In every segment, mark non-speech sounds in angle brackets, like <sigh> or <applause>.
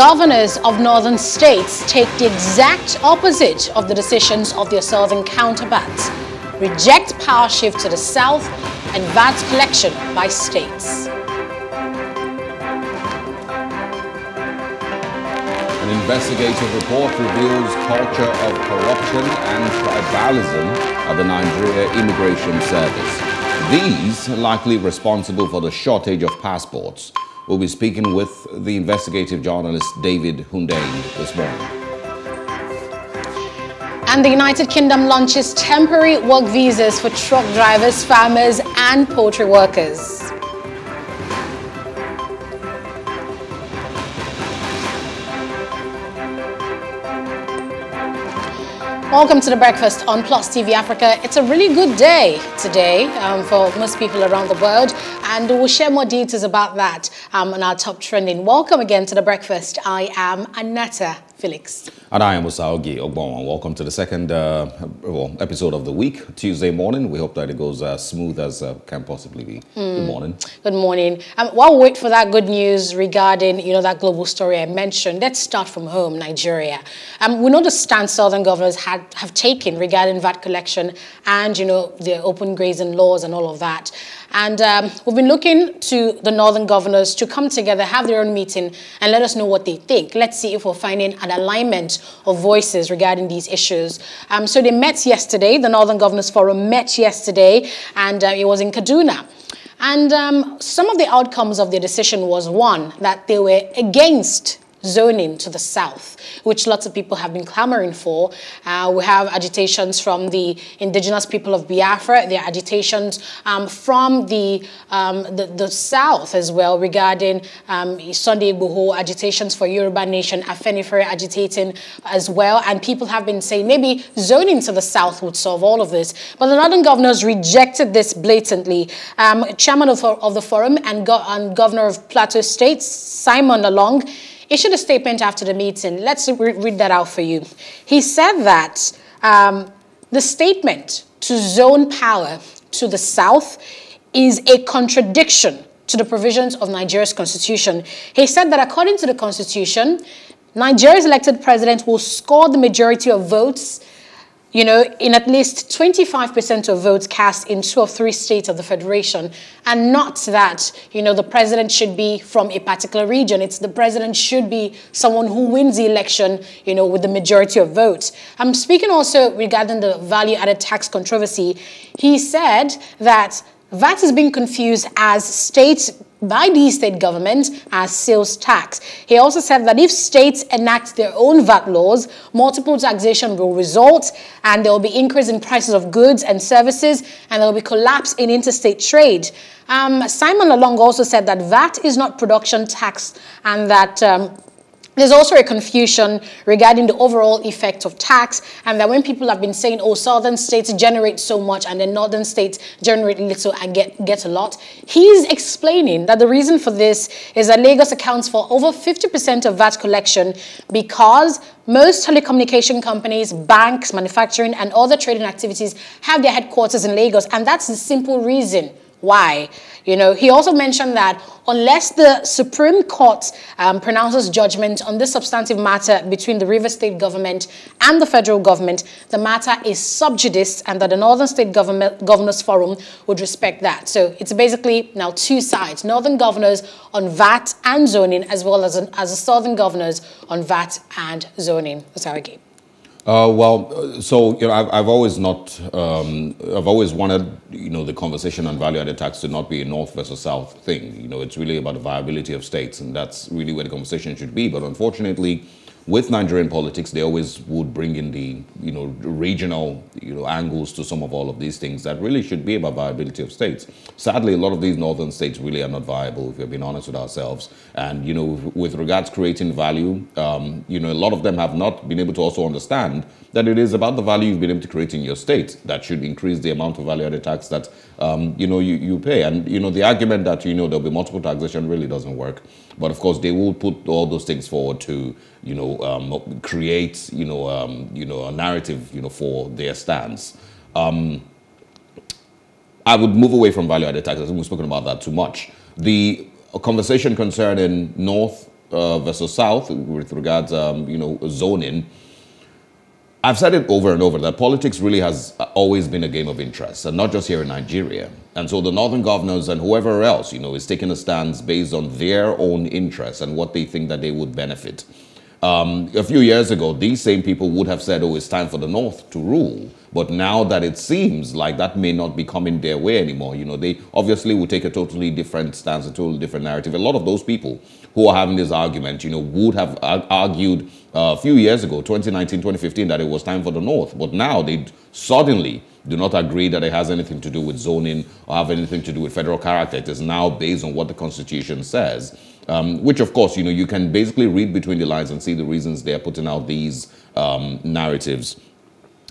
Governors of northern states take the exact opposite of the decisions of their southern counterparts. Reject power shift to the south and VAT collection by states. An investigative report reveals culture of corruption and tribalism at the Nigeria Immigration Service. These likely responsible for the shortage of passports. We'll be speaking with the investigative journalist David Hundeyin this morning. And the United Kingdom launches temporary work visas for truck drivers, farmers and poultry workers. Welcome to the breakfast on Plus TV Africa. It's a really good day today um, for most people around the world, and we'll share more details about that um, on our top trending. Welcome again to the breakfast. I am Aneta Felix. And I am Osarogie Ogbonmwan. Welcome to the second uh, well, episode of the week, Tuesday morning. We hope that it goes as smooth as uh, can possibly be. Mm. Good morning. Good morning. Um, while we wait for that good news regarding, you know, that global story I mentioned, let's start from home, Nigeria. Um, we know the stance southern governors had, have taken regarding VAT collection and, you know, the open grazing laws and all of that. And um, we've been looking to the northern governors to come together, have their own meeting, and let us know what they think. Let's see if we're finding an alignment of voices regarding these issues. Um, so they met yesterday, the Northern Governors Forum met yesterday, and uh, it was in Kaduna. And um, some of the outcomes of their decision was one, that they were against zoning to the south, which lots of people have been clamoring for. Uh, we have agitations from the indigenous people of Biafra, there are agitations um, from the, um, the, the, south as well regarding um, Sunday Igboho, agitations for Yoruba Nation, Afenifere agitating as well. And people have been saying maybe zoning to the south would solve all of this. But the northern governors rejected this blatantly. Um, chairman of, of, the forum and, go and governor of Plateau State, Simon Lalong, issued a statement after the meeting. Let's re read that out for you. He said that um, the statement to zone power to the south is a contradiction to the provisions of Nigeria's constitution. He said that according to the constitution, Nigeria's elected president will score the majority of votes you know, in at least 25% of votes cast in two or three states of the federation, and not that, you know, the president should be from a particular region. It's the president should be someone who wins the election, you know, with the majority of votes. I'm speaking also regarding the value-added tax controversy. He said that VAT is being confused as state by the state government as sales tax. He also said that if states enact their own VAT laws, multiple taxation will result and there will be increase in prices of goods and services and there will be collapse in interstate trade. Um, Simon Lalong also said that VAT is not production tax and that um, there's also a confusion regarding the overall effect of tax and that when people have been saying, oh, southern states generate so much and then northern states generate little and get, get a lot, he's explaining that the reason for this is that Lagos accounts for over 50% of VAT collection because most telecommunication companies, banks, manufacturing, and other trading activities have their headquarters in Lagos. And that's the simple reason why. You know, he also mentioned that unless the Supreme Court um, pronounces judgment on this substantive matter between the River State government and the federal government, the matter is sub judice and that the Northern State Government Governors Forum would respect that. So it's basically now two sides, Northern governors on VAT and zoning, as well as, an, as the Southern governors on VAT and zoning. Sorry, Gabe. Uh, well, uh, so you know, I've, I've always not, um, I've always wanted, you know, the conversation on value-added tax to not be a north versus south thing. You know, it's really about the viability of states, and that's really where the conversation should be. But unfortunately, with Nigerian politics, they always would bring in the you know regional you know angles to some of all of these things that really should be about viability of states. Sadly, a lot of these northern states really are not viable if we're being honest with ourselves. And you know, with regards to creating value, um, you know, a lot of them have not been able to also understand that it is about the value you've been able to create in your state that should increase the amount of value-added tax that um, you know you, you pay. And you know, the argument that you know there'll be multiple taxation really doesn't work. But of course, they will put all those things forward to you know um, create you know um, you know a narrative you know for their stance. Um, I would move away from value-added taxes. We've spoken about that too much. The conversation concerning North uh, versus south with regards, um, you know, zoning. I've said it over and over that politics really has always been a game of interest, and not just here in Nigeria. And so the northern governors and whoever else, you know, is taking a stance based on their own interests and what they think that they would benefit. Um, a few years ago, these same people would have said, oh, it's time for the North to rule. But now that it seems like that may not be coming their way anymore, you know, they obviously would take a totally different stance, a totally different narrative. A lot of those people who are having this argument, you know, would have argued a few years ago, 2019, 2015, that it was time for the North. But now they suddenly do not agree that it has anything to do with zoning or have anything to do with federal character. It is now based on what the Constitution says. Um, which of course, you know, you can basically read between the lines and see the reasons they're putting out these um, narratives.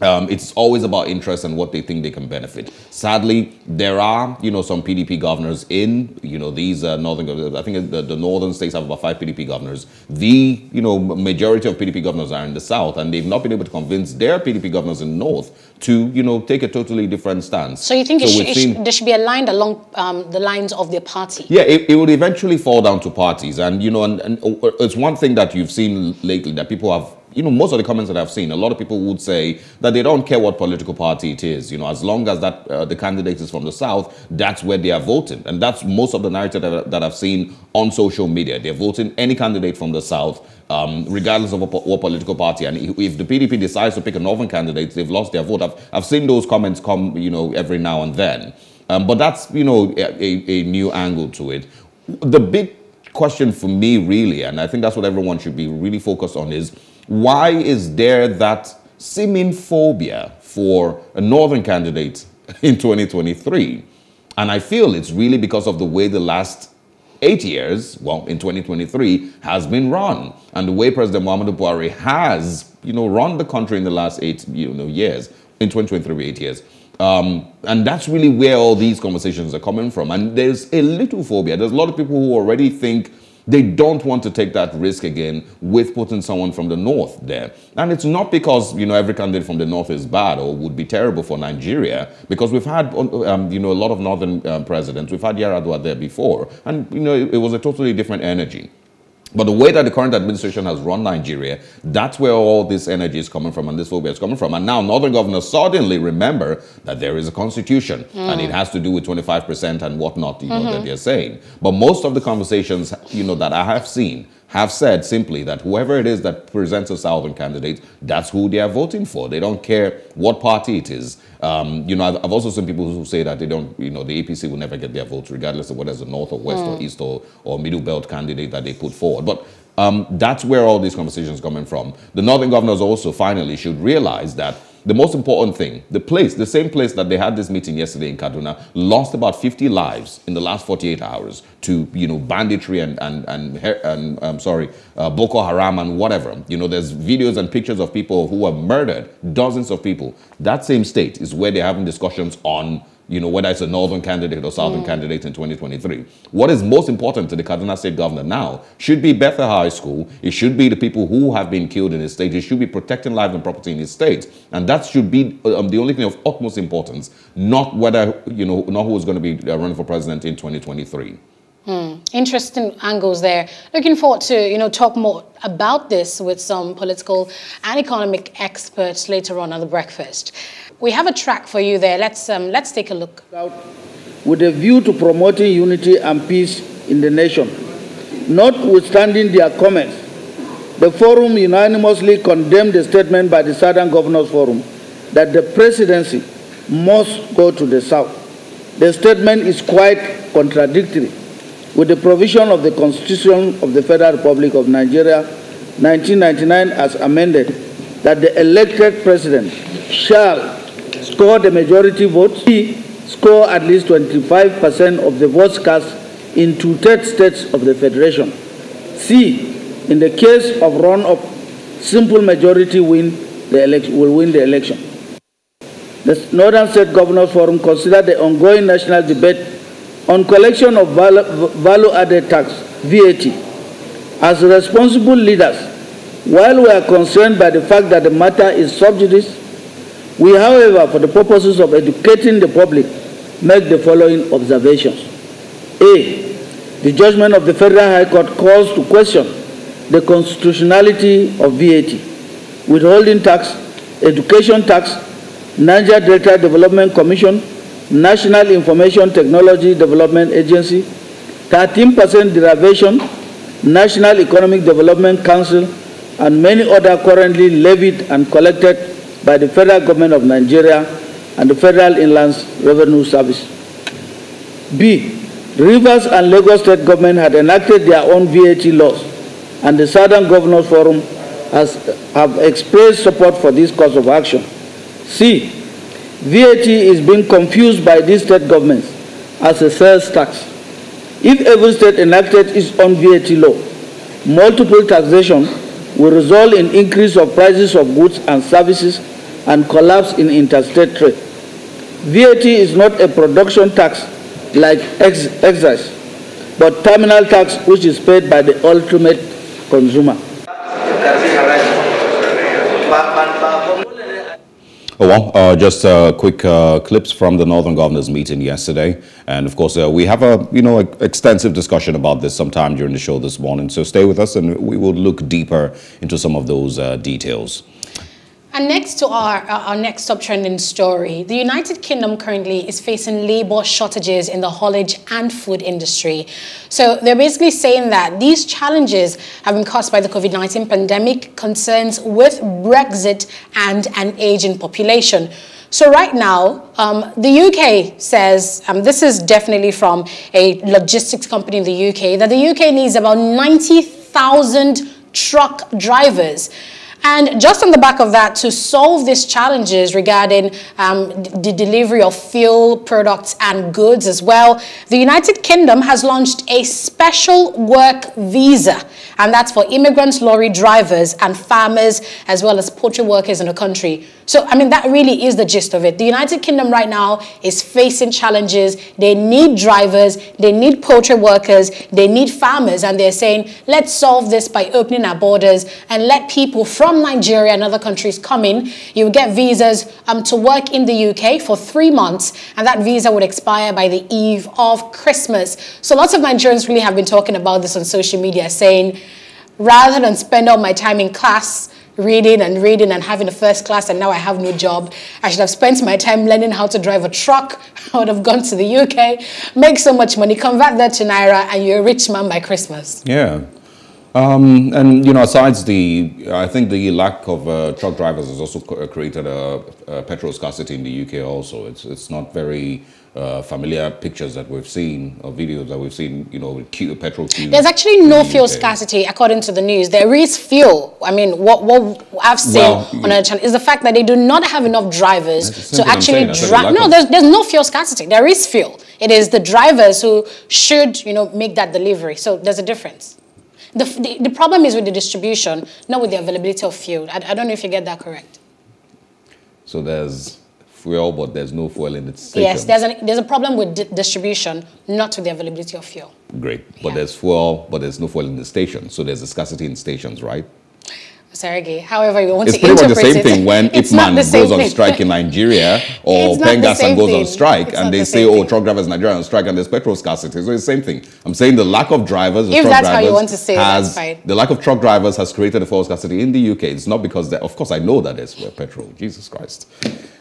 Um, it's always about interest and what they think they can benefit. Sadly, there are, you know, some PDP governors in, you know, these uh, northern, I think the, the, northern states have about five PDP governors. The, you know, majority of PDP governors are in the south, and they've not been able to convince their PDP governors in the north to, you know, take a totally different stance. So you think so it sh it sh there should be aligned along um, the lines of their party? Yeah, it, it would eventually fall down to parties, and you know, and, and uh, it's one thing that you've seen lately that people have you know, most of the comments that I've seen, a lot of people would say that they don't care what political party it is. You know, as long as that uh, the candidate is from the South, that's where they are voting. And that's most of the narrative that, that I've seen on social media. They're voting any candidate from the South, um, regardless of what, what, political party. And if the PDP decides to pick a Northern candidate, they've lost their vote. I've, I've seen those comments come, you know, every now and then. Um, but that's, you know, a, a new angle to it. The big question for me, really, and I think that's what everyone should be really focused on is, why is there that seeming phobia for a northern candidate <laughs> in 2023? And I feel it's really because of the way the last eight years, well, in 2023, has been run. And the way President Muhammadu Buhari has, you know, run the country in the last eight, you know, years, in 2023, eight years. Um, and that's really where all these conversations are coming from. And there's a little phobia. There's a lot of people who already think they don't want to take that risk again with putting someone from the north there. And it's not because, you know, every candidate from the north is bad or would be terrible for Nigeria, because we've had, um, you know, a lot of northern uh, presidents. We've had Yar'Adua there before. And, you know, it, it was a totally different energy. But the way that the current administration has run Nigeria, that's where all this energy is coming from and this phobia is coming from. And now northern governors suddenly remember that there is a constitution mm. and it has to do with 25% and whatnot, you know, mm -hmm. that they're saying. But most of the conversations, you know, that I have seen have said simply that whoever it is that presents a Southern candidate, that's who they are voting for. They don't care what party it is. Um, you know, I've, I've, also seen people who say that they don't, you know, the APC will never get their votes regardless of whether it's a North or West mm. or East or, or Middle Belt candidate that they put forward. But um, that's where all these conversations are coming from. The Northern governors also finally should realize that the most important thing, the place, the same place that they had this meeting yesterday in Kaduna, lost about 50 lives in the last 48 hours to, you know, banditry and, and, and, and I'm sorry, uh, Boko Haram and whatever. You know, there's videos and pictures of people who were murdered, dozens of people. That same state is where they're having discussions on you know, whether it's a northern candidate or southern mm. candidate in 2023. What is most important to the Kaduna State governor now should be Bethel High School. It should be the people who have been killed in his state. It should be protecting life and property in his state. And that should be um, the only thing of utmost importance, not whether, you know, not who is going to be uh, running for president in 2023. Hmm. Interesting angles there. Looking forward to, you know, talk more about this with some political and economic experts later on at the breakfast. We have a track for you there. Let's, um, let's take a look. With a view to promoting unity and peace in the nation, notwithstanding their comments, the forum unanimously condemned the statement by the Southern Governors Forum that the presidency must go to the South. The statement is quite contradictory with the provision of the Constitution of the Federal Republic of Nigeria 1999 as amended that the elected president shall score the majority votes, he score at least 25% of the votes cast in two-third states of the Federation. C, in the case of run-up, simple majority win the will win the election. The Northern State Governors Forum considered the ongoing national debate on collection of value-added tax, VAT, as responsible leaders, while we are concerned by the fact that the matter is sub judice we, however, for the purposes of educating the public, make the following observations. A. The judgment of the Federal High Court calls to question the constitutionality of VAT, withholding tax, education tax, Niger Delta Development Commission, National Information Technology Development Agency, 13% derivation, National Economic Development Council, and many other currently levied and collected by the federal government of Nigeria and the Federal Inland Revenue Service. B. Rivers and Lagos State government had enacted their own VAT laws, and the Southern Governors Forum has have expressed support for this course of action. C. VAT is being confused by these state governments as a sales tax. If every state enacted its own VAT law, multiple taxation will result in increase of prices of goods and services and collapse in interstate trade. VAT is not a production tax like ex excise, but terminal tax which is paid by the ultimate consumer. Oh, well, uh, just uh, quick uh, clips from the Northern Governors meeting yesterday. And of course, uh, we have a, you know, extensive discussion about this sometime during the show this morning. So stay with us and we will look deeper into some of those uh, details. And next to our, our next top trending story, the United Kingdom currently is facing labor shortages in the haulage and food industry. So they're basically saying that these challenges have been caused by the COVID-19 pandemic, concerns with Brexit and an aging population. So right now, um, the UK says, um, this is definitely from a logistics company in the UK, that the UK needs about 90,000 truck drivers. And just on the back of that, to solve these challenges regarding um, the delivery of fuel products and goods as well, the United Kingdom has launched a special work visa, and that's for immigrants, lorry drivers, and farmers, as well as poultry workers in the country. So, I mean, that really is the gist of it. The United Kingdom right now is facing challenges. They need drivers, they need poultry workers, they need farmers, and they're saying, let's solve this by opening our borders and let people from Nigeria and other countries come in. You get visas um, to work in the UK for three months, and that visa would expire by the eve of Christmas. So, lots of Nigerians really have been talking about this on social media, saying, rather than spend all my time in class, reading and reading and having a first class and now I have no job. I should have spent my time learning how to drive a truck. <laughs> I would have gone to the UK, make so much money, convert that to Naira and you're a rich man by Christmas. Yeah. Um, and, you know, besides the, I think the lack of uh, truck drivers has also created a, a petrol scarcity in the UK also. It's, it's not very uh, familiar pictures that we've seen or videos that we've seen, you know, queue, petrol queues. There's actually no fuel UK. scarcity according to the news. There is fuel. I mean, what, what I've seen well, on a channel is the fact that they do not have enough drivers to actually drive. No, there's, there's no fuel scarcity. There is fuel. It is the drivers who should, you know, make that delivery. So there's a difference. The, the, the problem is with the distribution, not with the availability of fuel. I, I don't know if you get that correct. So there's fuel, but there's no fuel in the station. Yes, there's, an, there's a problem with di distribution, not with the availability of fuel. Great, but yeah. there's fuel, but there's no fuel in the station. So there's a scarcity in stations, right? Sergey, however you want it's to interpret it. It's pretty much the same thing when IPMAN goes on strike in Nigeria <laughs> or PENGASSAN goes on strike it's and they the say, oh, truck drivers in Nigeria on strike and there's petrol scarcity. So it's the same thing. I'm saying the lack of drivers, if that's how you want to say has, it, The lack of truck drivers has created a fuel scarcity in the UK. It's not because, of course, I know that it's petrol. Jesus Christ.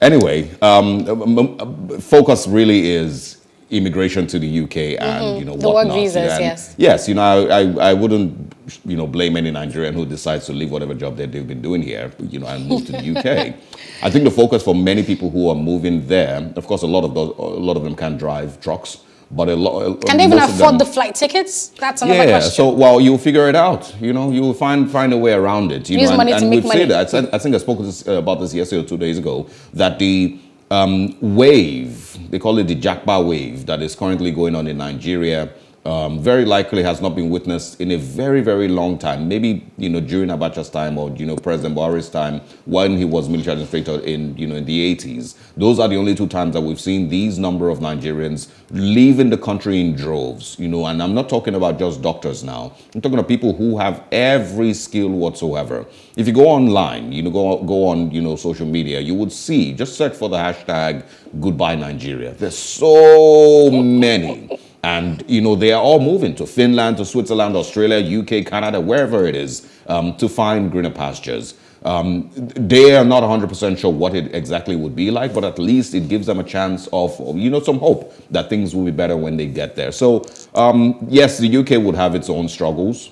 Anyway, um, focus really is immigration to the UK and mm-hmm. you know the whatnot. work visas, and yes. Yes, you know I, I, I wouldn't you know blame any Nigerian who decides to leave whatever job that they've been doing here you know and move to the UK. <laughs> I think the focus for many people who are moving there, of course, a lot of those a lot of them can drive trucks. But a lot. Can they even afford them, the flight tickets? That's another yeah, question. so well, you'll figure it out. You know, you'll find find a way around it. You Use know, money and, to and make we've money. said that. I, I think I spoke this, uh, about this yesterday or two days ago. That the um, wave, they call it the Japa wave, that is currently going on in Nigeria um, very likely has not been witnessed in a very, very long time. Maybe, you know, during Abacha's time or, you know, President Buhari's time when he was military administrator in, you know, in the 80s. Those are the only two times that we've seen these number of Nigerians leaving the country in droves, you know, and I'm not talking about just doctors now. I'm talking about people who have every skill whatsoever. If you go online, you know, go, go on, you know, social media, you would see, just search for the hashtag goodbye Nigeria. There's so many And, you know, they are all moving to Finland, to Switzerland, Australia, UK, Canada, wherever it is, um, to find greener pastures. Um, they are not 100% sure what it exactly would be like, but at least it gives them a chance of, you know, some hope that things will be better when they get there. So, um, yes, the UK would have its own struggles.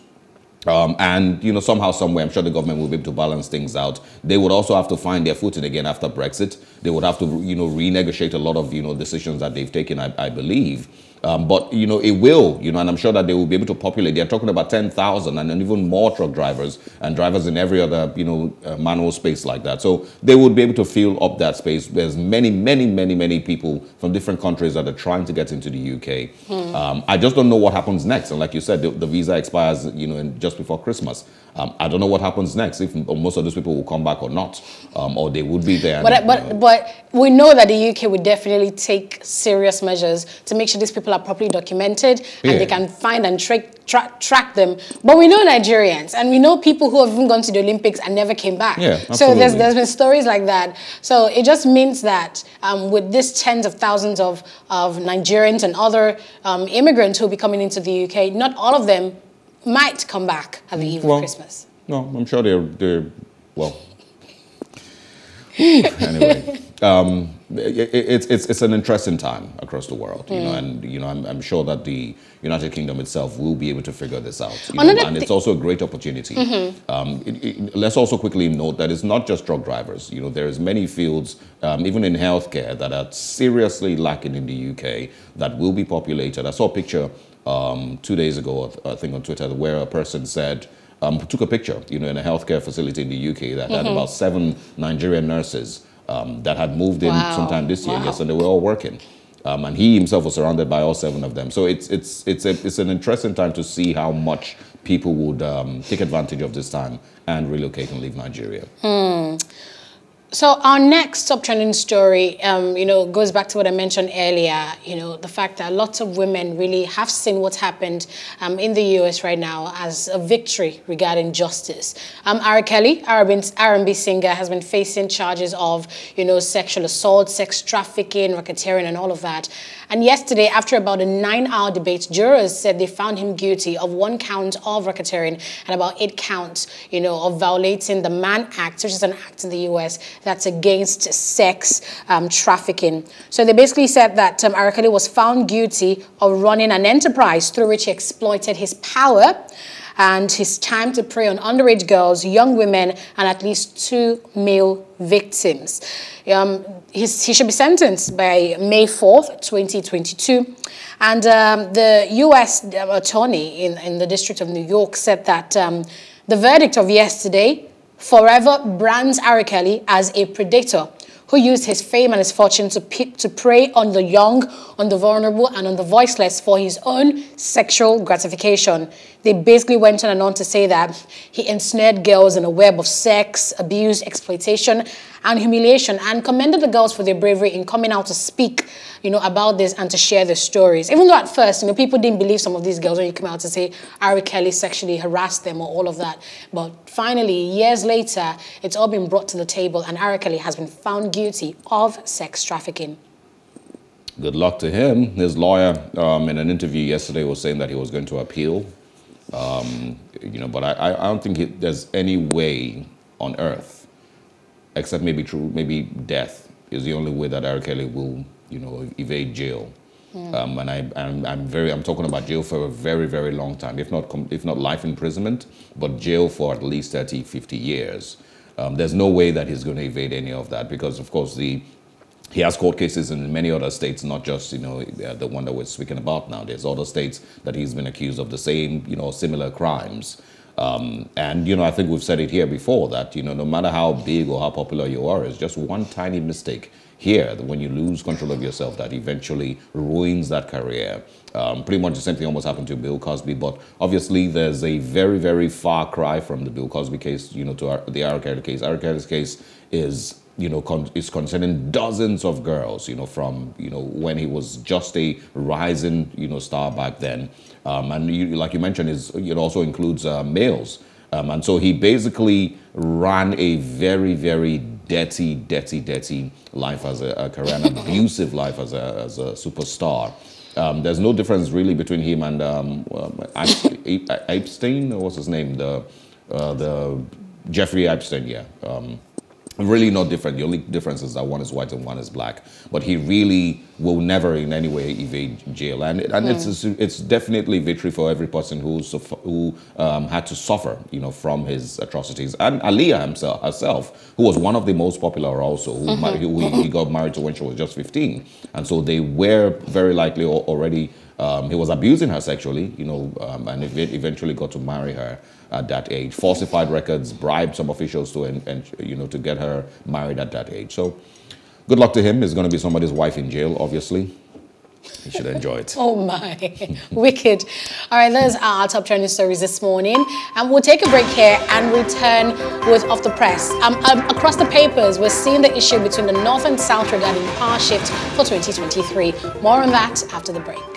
Um, and you know somehow somewhere i'm sure the government will be able to balance things out they would also have to find their footing again after brexit they would have to you know renegotiate a lot of you know decisions that they've taken i, I believe um, but you know it will, you know, and I'm sure that they will be able to populate. They're talking about 10,000 and even more truck drivers and drivers in every other you know uh, manual space like that. So they would be able to fill up that space. There's many, many, many, many people from different countries that are trying to get into the UK. Hmm. Um, I just don't know what happens next. And like you said, the, the visa expires, you know, in, just before Christmas. Um, I don't know what happens next, if most of those people will come back or not, um, or they would be there. But, and, but, but we know that the UK would definitely take serious measures to make sure these people are properly documented and they can find and track, tra track them. But we know Nigerians, and we know people who have even gone to the Olympics and never came back. Yeah, so there's, there's been stories like that. So it just means that um, with these tens of thousands of, of Nigerians and other um, immigrants who will be coming into the UK, not all of them might come back at the eve well, of Christmas. No, I'm sure they're, they're well. <laughs> anyway, um, it's, it's, it's an interesting time across the world, you mm. know, and you know, I'm, I'm sure that the United Kingdom itself will be able to figure this out. You know, and it's also a great opportunity. Mm -hmm. um, it, it, let's also quickly note that it's not just drug drivers. You know, there's many fields, um, even in healthcare, that are seriously lacking in the UK that will be populated. I saw a picture um, two days ago, I think on Twitter, where a person said, um, took a picture, you know, in a healthcare facility in the UK that mm -hmm. had mm-hmm. about seven Nigerian nurses um, that had moved in wow. sometime this year, wow. yes, and they were all working. Um, and he himself was surrounded by all seven of them. So it's it's it's a, it's an interesting time to see how much people would um, take advantage of this time and relocate and leave Nigeria. Hmm. So our next top trending story, um, you know, goes back to what I mentioned earlier. You know, the fact that lots of women really have seen what's happened um, in the U.S. right now as a victory regarding justice. Um, R. Kelly, R&B singer, has been facing charges of, you know, sexual assault, sex trafficking, racketeering, and all of that. And yesterday, after about a nine-hour debate, jurors said they found him guilty of one count of racketeering and about eight counts, you know, of violating the Mann Act, which is an act in the U.S that's against sex um, trafficking. So they basically said that um, R. Kelly was found guilty of running an enterprise through which he exploited his power and his time to prey on underage girls, young women, and at least two male victims. Um, he should be sentenced by May 4th, 2022. And um, the U.S. attorney in, in the District of New York said that um, the verdict of yesterday forever brands R. Kelly as a predator who used his fame and his fortune to, to prey on the young, on the vulnerable, and on the voiceless for his own sexual gratification. They basically went on and on to say that he ensnared girls in a web of sex, abuse, exploitation, and humiliation, and commended the girls for their bravery in coming out to speak, you know, about this and to share their stories. Even though at first, you know, people didn't believe some of these girls when you come out to say R. Kelly sexually harassed them or all of that. But finally, years later, it's all been brought to the table, and R. Kelly has been found guilty of sex trafficking. Good luck to him. His lawyer, um, in an interview yesterday, was saying that he was going to appeal. Um, you know, but I, I don't think it, there's any way on earth except maybe through maybe death is the only way that R. Kelly will, you know, evade jail. Mm. Um, and I, I'm, I'm, very, I'm talking about jail for a very, very long time, if not, if not life imprisonment, but jail for at least 30, 50 years. Um, there's no way that he's going to evade any of that because, of course, the he has court cases in many other states, not just you know the one that we're speaking about now. There's other states that he's been accused of the same, you know, similar crimes. Um, and, you know, I think we've said it here before that, you know, no matter how big or how popular you are, it's just one tiny mistake here that when you lose control of yourself that eventually ruins that career. Um, pretty much the same thing almost happened to Bill Cosby, but obviously there's a very, very far cry from the Bill Cosby case, you know, to our, the R. Kelly case. R. Kelly's case is you know, con is concerning dozens of girls, you know, from, you know, when he was just a rising, you know, star back then. Um, and you, like you mentioned, is it also includes uh, males. Um, and so he basically ran a very, very dirty, dirty, dirty life as a, a career, an <laughs> abusive life as a, as a superstar. Um, there's no difference really between him and um, Epstein, or what's his name? The, uh, the Jeffrey Epstein, yeah. Really not different. The only difference is that one is white and one is black. But he really will never in any way evade jail. And, and mm. it's, it's definitely victory for every person who, who um, had to suffer you know, from his atrocities. And Aaliyah himself, herself, who was one of the most popular also, who, mm -hmm. who he got married to when she was just 15. And so they were very likely already um, he was abusing her sexually, you know, um, and eventually got to marry her at that age. Falsified records, bribed some officials to, and, and you know, to get her married at that age. So, good luck to him. He's going to be somebody's wife in jail, obviously. You should enjoy it. <laughs> oh my, <laughs> wicked. All right, those are our top trending stories this morning. And we'll take a break here and return with Off the Press. Um, um, across the papers, we're seeing the issue between the North and South regarding power shift for 2023. More on that after the break.